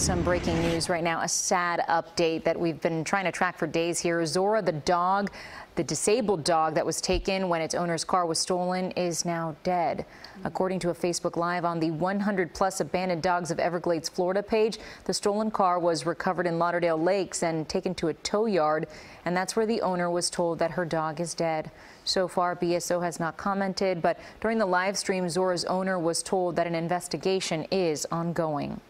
some breaking news right now, a sad update that we've been trying to track for days here. Zorra, the dog, the disabled dog that was taken when its owner's car was stolen, is now dead. According to a Facebook Live on the 100 plus abandoned dogs of Everglades, Florida page, the stolen car was recovered in Lauderdale Lakes and taken to a tow yard, and that's where the owner was told that her dog is dead. So far, BSO has not commented, but during the live stream, Zorra's owner was told that an investigation is ongoing.